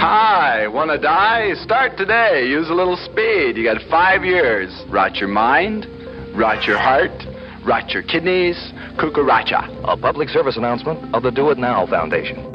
Hi, wanna die? Start today. Use a little speed. You got five years. Rot your mind, rot your heart, rot your kidneys, cucaracha. A public service announcement of the Do It Now Foundation.